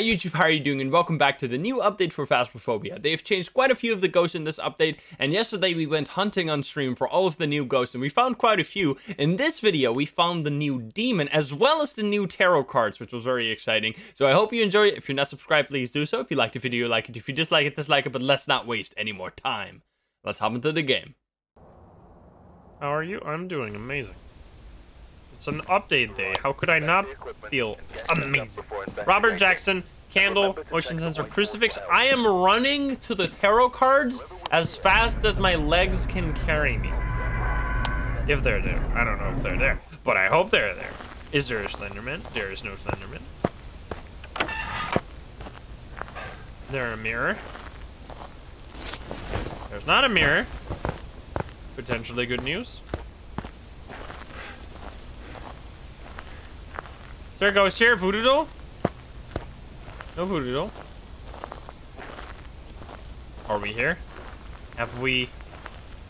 Hi YouTube, how are you doing? And welcome back to the new update for Phasmophobia. They've changed quite a few of the ghosts in this update, and yesterday we went hunting on stream for all of the new ghosts, and we found quite a few. In this video, we found the new demon, as well as the new tarot cards, which was very exciting. So I hope you enjoy it. If you're not subscribed, please do so. If you liked the video, like it. If you dislike it, dislike it, but let's not waste any more time. Let's hop into the game. How are you? I'm doing amazing. It's an update day. How could I not feel amazing? Robert Jackson, candle, motion sensor, crucifix. I am running to the tarot cards as fast as my legs can carry me. If they're there. I don't know if they're there, but I hope they're there. Is there a Slenderman? There is no Slenderman. There a mirror? There's not a mirror. Potentially good news. There goes here, voodoo doll. No voodoo doll. Are we here? Have we?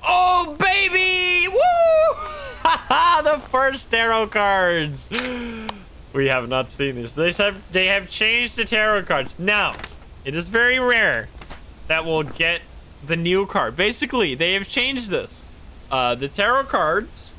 Oh, baby! Woo! Haha, the first tarot cards. We have not seen this. They have they have changed the tarot cards. Now, it is very rare that we'll get the new card. Basically, they have changed this. Uh, the tarot cards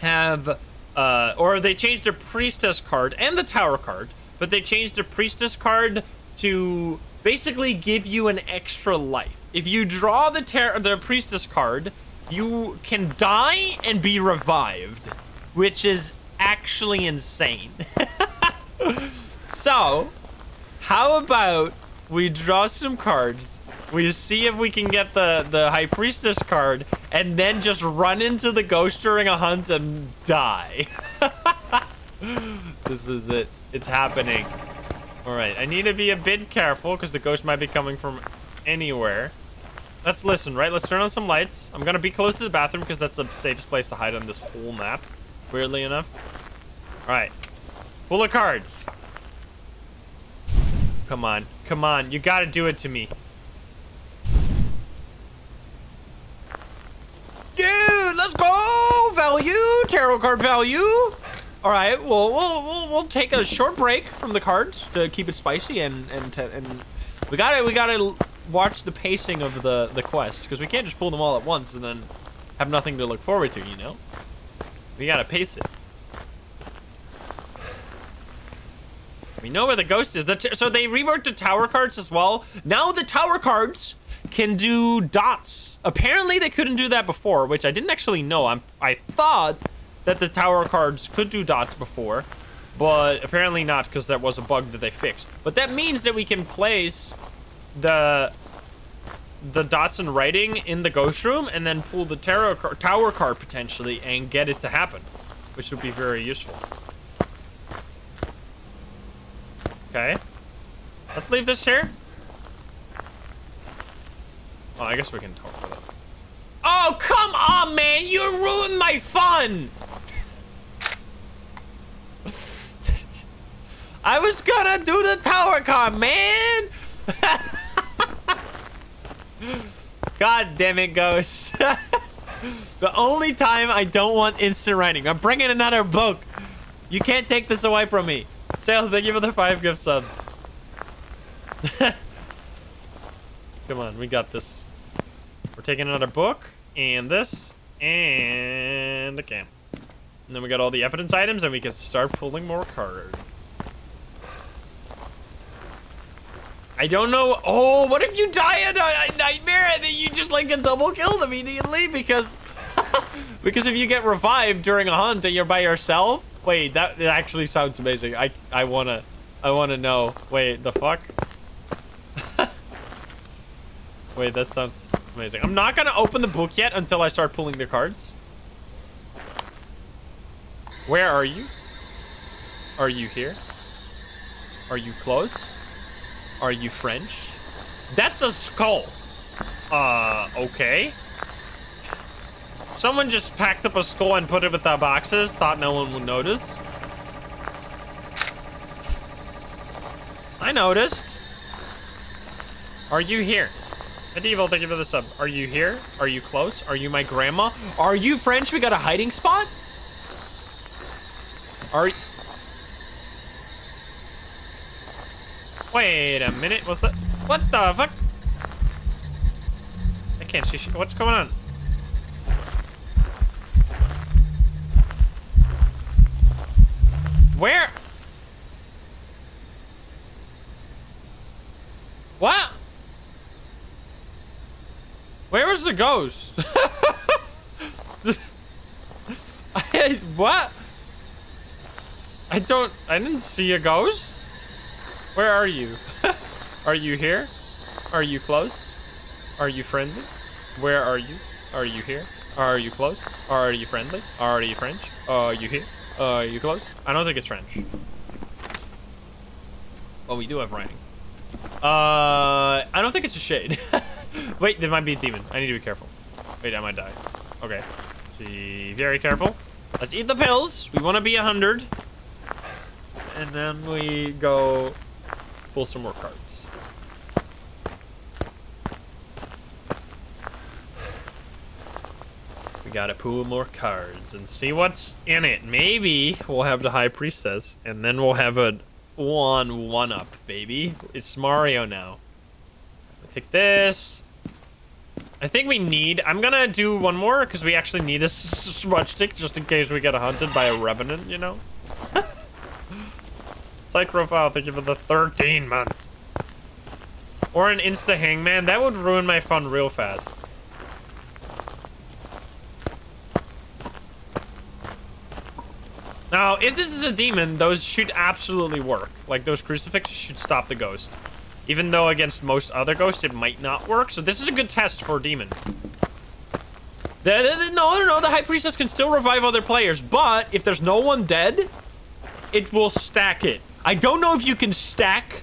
have uh, or they changed the priestess card and the tower card, but they changed the priestess card to basically give you an extra life. If you draw the the priestess card, you can die and be revived, which is actually insane. so, how about we draw some cards we see if we can get the, the High Priestess card and then just run into the ghost during a hunt and die. this is it. It's happening. All right, I need to be a bit careful because the ghost might be coming from anywhere. Let's listen, right? Let's turn on some lights. I'm going to be close to the bathroom because that's the safest place to hide on this whole map, weirdly enough. All right. Pull a card. Come on. Come on. You got to do it to me. let's go! Value, tarot card value. All right, well, we'll we'll, we'll take a short break from the cards to keep it spicy, and and to, and we gotta we gotta watch the pacing of the the quest because we can't just pull them all at once and then have nothing to look forward to, you know. We gotta pace it. We know where the ghost is. The so they reworked the tower cards as well. Now the tower cards can do dots. Apparently they couldn't do that before, which I didn't actually know. I'm, I thought that the tower cards could do dots before, but apparently not because that was a bug that they fixed. But that means that we can place the the dots and writing in the ghost room and then pull the car tower card potentially and get it to happen, which would be very useful. Okay. Let's leave this here. Oh, I guess we can talk about it. Oh, come on, man! You ruined my fun! I was gonna do the tower car, man! God damn it, Ghost. the only time I don't want instant writing. I'm bringing another book. You can't take this away from me. Sale, thank you for the five gift subs. Come on, we got this. We're taking another book, and this, and a can. And then we got all the evidence items, and we can start pulling more cards. I don't know. Oh, what if you die in a, nightmare and then you just like get double killed immediately because because if you get revived during a hunt and you're by yourself. Wait, that, actually sounds amazing. I I wanna I wanna know. Wait, the fuck? Wait, that sounds Amazing. I'm not to open the book yet until I start pulling the cards. Where are you? Are you here? Are you close? Are you French? That's a skull. Uh, okay. Someone just packed up a skull and put it with the boxes. Thought no one would notice. I noticed. Are you here? Medieval, thank you for the sub. Are you here? Are you close? Are you my grandma? Are you French? We got a hiding spot? Are Wait a minute. What's that? What the fuck? I can't see shit. What's going on? Where? What? Where was the ghost? What? I don't, I didn't see a ghost. Where are you? are you here? Are you close? Are you friendly? Where are you? Are you here? Are you close? Are you friendly? Are you French? Are you here? Are you close? I don't think it's French. Well, we do have writing. Uh, I don't think it's a shade. Wait, there might be a demon. I need to be careful. Wait, I might die. Okay. Let's be very careful. Let's eat the pills. We want to be 100. And then we go pull some more cards. We gotta pull more cards and see what's in it. Maybe we'll have the High Priestess, and then we'll have a one one up, baby. It's Mario now. Take this. I think we need... I'm gonna do one more, because we actually need a smudge stick, just in case we get hunted by a revenant, you know? Psych profile, thank you for the 13 months. Or an insta hangman, that would ruin my fun real fast. Now, if this is a demon, those should absolutely work. Like, those crucifixes should stop the ghost. Even though against most other ghosts, it might not work. So this is a good test for a demon. The, the, the, no, no, no. The High Priestess can still revive other players. But if there's no one dead, it will stack it. I don't know if you can stack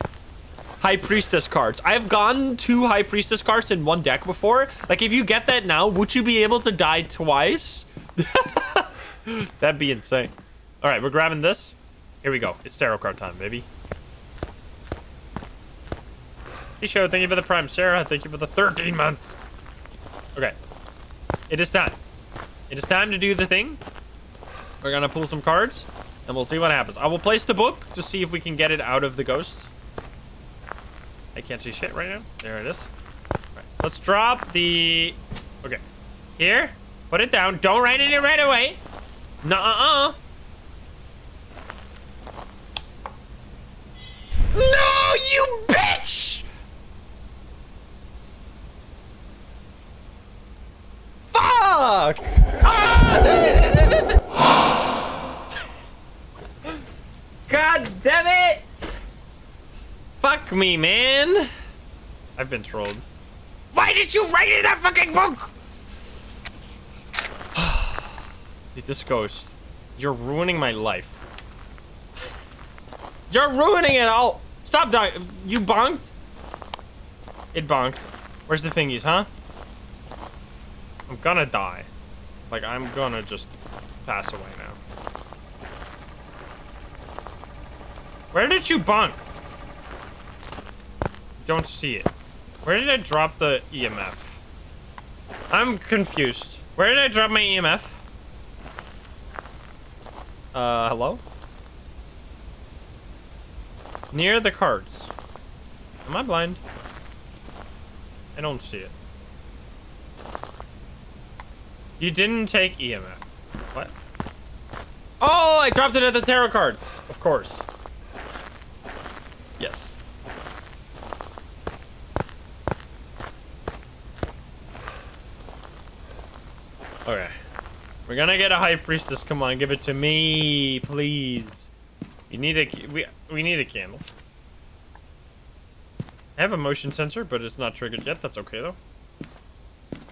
High Priestess cards. I've gone two High Priestess cards in one deck before. Like, if you get that now, would you be able to die twice? That'd be insane. All right, we're grabbing this. Here we go. It's tarot card time, baby. Hey, Show, thank you for the prime. Sarah, thank you for the 13 months. Okay. It is time. It is time to do the thing. We're gonna pull some cards, and we'll see what happens. I will place the book to see if we can get it out of the ghost. I can't see shit right now. There it is. Right. Let's drop the... Okay. Here. Put it down. Don't write it in right away. Nuh-uh-uh. No, you bitch! Fuck! God damn it! Fuck me, man. I've been trolled. Why did you write in that fucking book? Dude, this ghost. You're ruining my life. You're ruining it all. Stop dying. You bonked? It bonked. Where's the thingies, huh? I'm gonna die. Like, I'm gonna just pass away now. Where did you bonk? Don't see it. Where did I drop the EMF? I'm confused. Where did I drop my EMF? Uh, hello? Near the cards. Am I blind? I don't see it. You didn't take EMF. What? Oh, I dropped it at the tarot cards. Of course. Yes. Okay. We're gonna get a high priestess. Come on, give it to me, please. You need a we we need a candle. I have a motion sensor, but it's not triggered yet. That's okay though.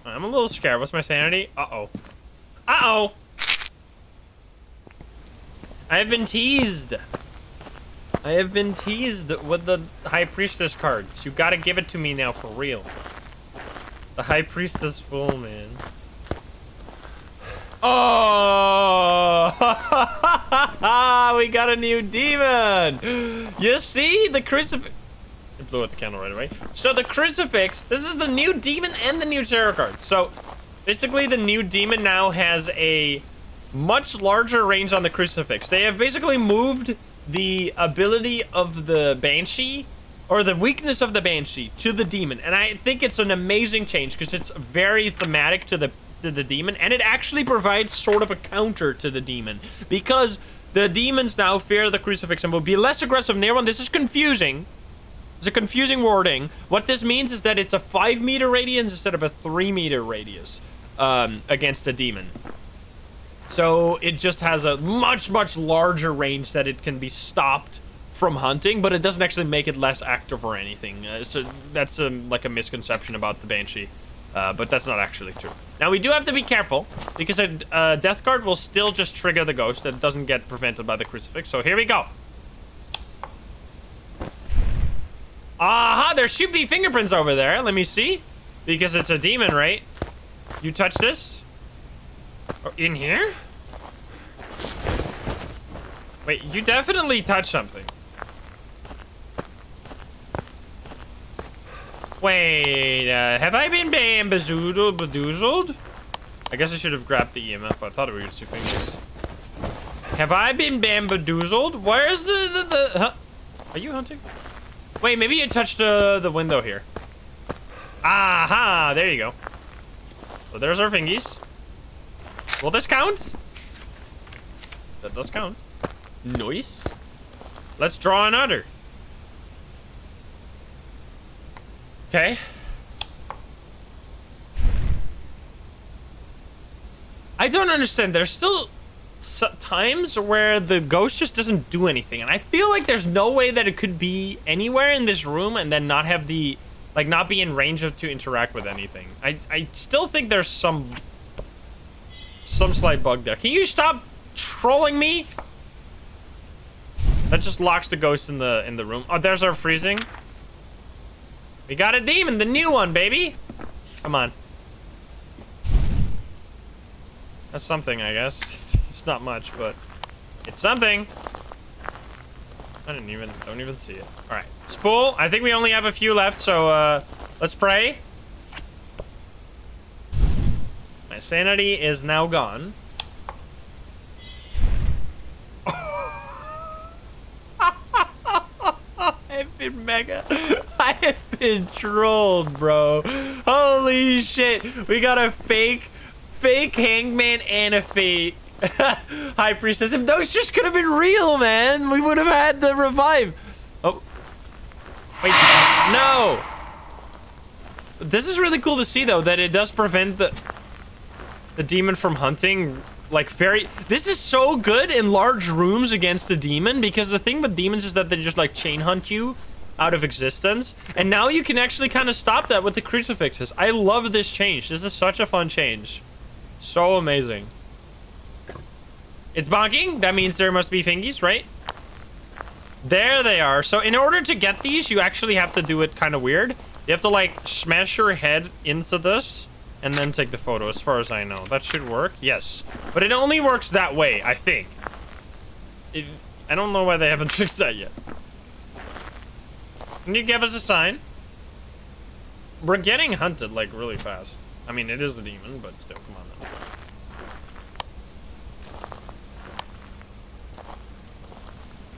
I'm a little scared. What's my sanity? Uh-oh. Uh-oh! I have been teased. I have been teased with the High Priestess cards. You gotta give it to me now for real. The High Priestess full, man. Oh! we got a new demon! You see? The crucifix... It blew out the candle right away. So the crucifix, this is the new demon and the new tarot card. So basically the new demon now has a much larger range on the crucifix. They have basically moved the ability of the banshee or the weakness of the banshee to the demon and i think it's an amazing change because it's very thematic to the to the demon and it actually provides sort of a counter to the demon because the demons now fear the crucifix and will be less aggressive near one this is confusing it's a confusing wording what this means is that it's a five meter radius instead of a three meter radius um, against a demon so it just has a much much larger range that it can be stopped from hunting, but it doesn't actually make it less active or anything. Uh, so that's um, like a misconception about the Banshee. Uh, but that's not actually true. Now, we do have to be careful, because a uh, Death Guard will still just trigger the Ghost. That doesn't get prevented by the Crucifix. So here we go. Aha, there should be fingerprints over there. Let me see. Because it's a demon, right? You touch this? Oh, in here? Wait, you definitely touched something. Wait, uh, have I been bamboozled, bedoozled? I guess I should have grabbed the EMF. I thought it two fingers. Have I been bamboozled? Where's the, the, the, huh? Are you hunting? Wait, maybe you touched uh, the window here. Aha, there you go. So there's our fingies. Will this count? That does count. Nice. Let's draw another. Okay. I don't understand. There's still times where the ghost just doesn't do anything. And I feel like there's no way that it could be anywhere in this room and then not have the... Like, not be in range of to interact with anything. I, I still think there's some... Some slight bug there. Can you stop trolling me? That just locks the ghost in the in the room. Oh, there's our freezing. We got a demon, the new one, baby. Come on. That's something, I guess. it's not much, but it's something. I didn't even, don't even see it. All right, spool. I think we only have a few left, so uh, let's pray. My sanity is now gone. I've been mega. I have been trolled, bro. Holy shit. We got a fake, fake hangman and a fake high priestess. If those just could have been real, man, we would have had the revive. Oh. Wait, no. This is really cool to see, though, that it does prevent the, the demon from hunting like very this is so good in large rooms against the demon because the thing with demons is that they just like chain hunt you out of existence. And now you can actually kind of stop that with the crucifixes. I love this change. This is such a fun change. So amazing. It's bonking. That means there must be fingies right? There they are. So in order to get these you actually have to do it kind of weird. You have to like smash your head into this and then take the photo, as far as I know. That should work, yes. But it only works that way, I think. It, I don't know why they haven't fixed that yet. Can you give us a sign? We're getting hunted, like, really fast. I mean, it is a demon, but still, come on now.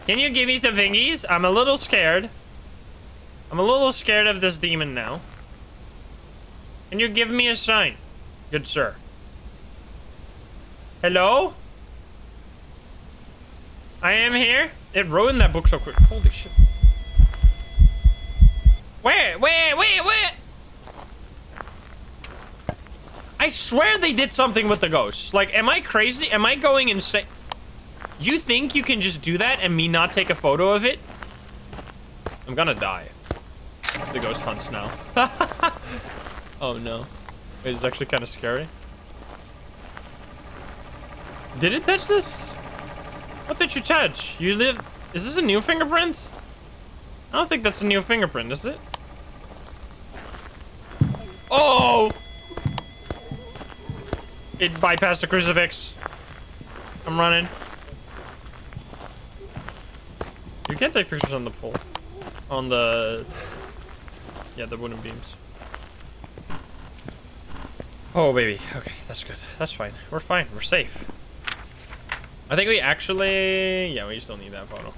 Can you give me some thingies? I'm a little scared. I'm a little scared of this demon now. And you give me a sign, good sir. Hello? I am here. It ruined that book so quick. Holy shit. Where? Where? Where? Where? I swear they did something with the ghosts. Like, am I crazy? Am I going insane? You think you can just do that and me not take a photo of it? I'm gonna die. The ghost hunts now. Oh no. Wait, it's actually kind of scary. Did it touch this? What did you touch? You live... Is this a new fingerprint? I don't think that's a new fingerprint, is it? Oh! It bypassed the crucifix. I'm running. You can't take pictures on the pole. On the... Yeah, the wooden beams. Oh, baby. Okay, that's good. That's fine. We're fine. We're safe. I think we actually... Yeah, we still need that photo.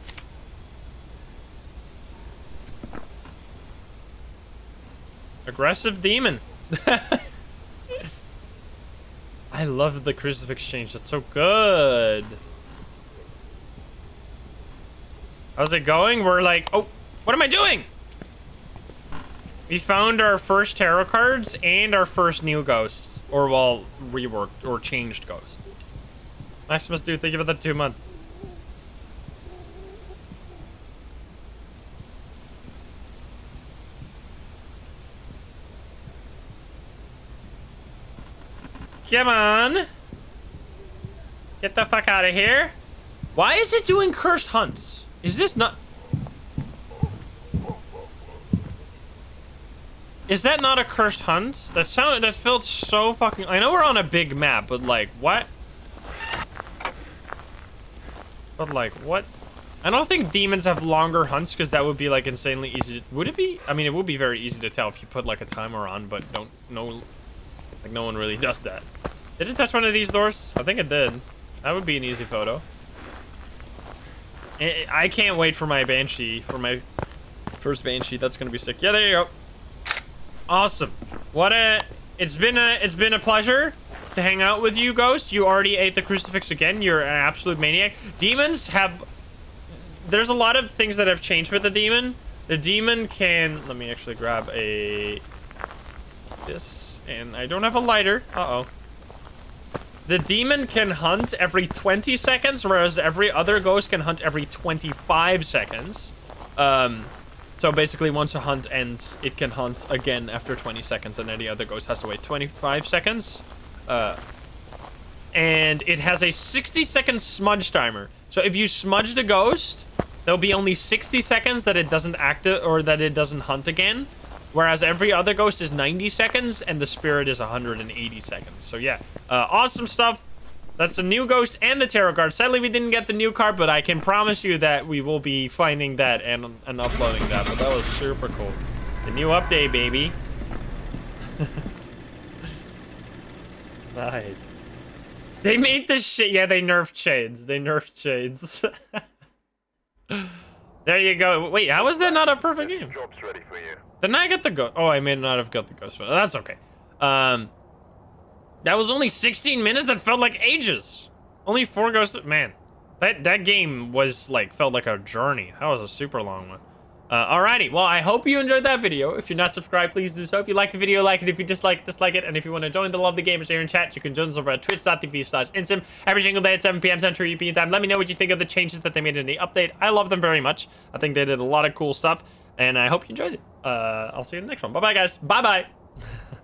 Aggressive demon. I love the crucifix change. That's so good. How's it going? We're like, oh, what am I doing? We found our first tarot cards and our first new ghosts. Or, well, reworked or changed ghosts. Maximus, dude, thank you for the two months. Come on. Get the fuck out of here. Why is it doing cursed hunts? Is this not... Is that not a cursed hunt? That sounded, that felt so fucking... I know we're on a big map, but like, what? But like, what? I don't think demons have longer hunts because that would be like insanely easy. To, would it be? I mean, it would be very easy to tell if you put like a timer on, but don't, no, like no one really does that. Did it touch one of these doors? I think it did. That would be an easy photo. I can't wait for my Banshee, for my first Banshee. That's gonna be sick. Yeah, there you go. Awesome. What a, it's been a, it's been a pleasure to hang out with you, Ghost. You already ate the crucifix again. You're an absolute maniac. Demons have, there's a lot of things that have changed with the demon. The demon can, let me actually grab a, this, and I don't have a lighter. Uh-oh. The demon can hunt every 20 seconds, whereas every other ghost can hunt every 25 seconds. Um, so basically, once a hunt ends, it can hunt again after 20 seconds, and any other ghost has to wait 25 seconds. Uh, and it has a 60 second smudge timer. So if you smudge the ghost, there'll be only 60 seconds that it doesn't act or that it doesn't hunt again. Whereas every other ghost is 90 seconds and the spirit is 180 seconds. So yeah, uh, awesome stuff. That's the new ghost and the tarot card. Sadly, we didn't get the new card, but I can promise you that we will be finding that and, and uploading that. But that was super cool. The new update, baby. nice. They made the shit. Yeah, they nerfed shades. They nerfed shades. there you go. Wait, how was that not a perfect game? Job's ready for you. Didn't I get the ghost? Oh, I may not have got the ghost. That's okay. Um, that was only 16 minutes. That felt like ages. Only four ghosts. Man, that that game was like felt like a journey. That was a super long one. Uh, alrighty, well, I hope you enjoyed that video. If you're not subscribed, please do so. If you liked the video, like it. If you dislike, dislike it. And if you want to join the Love the Gamers here in chat, you can join us over at twitch.tv slash insym every single day at 7 p.m. Central European time. Let me know what you think of the changes that they made in the update. I love them very much. I think they did a lot of cool stuff and I hope you enjoyed it. Uh, I'll see you in the next one. Bye-bye, guys. Bye-bye.